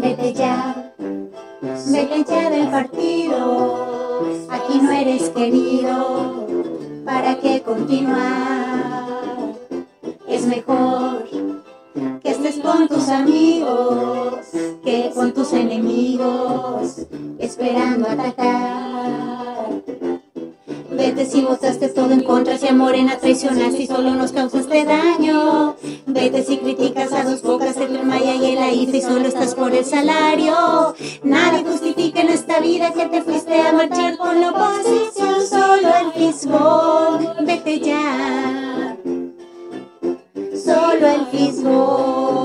Vete ya, vete ya del partido. Aquí no eres querido. ¿Para qué continuar? Es mejor que estés con tus amigos que con tus enemigos, esperando atacar. Vete si votaste todo en contra, si a Morena traicionaste y solo nos causaste daño. Vete si criticas a dos bocas, el Maya y el AIFE y solo estás por el salario. Nadie justifica en esta vida que te fuiste a marchar con la oposición, solo el Facebook. Vete ya. Solo el Facebook.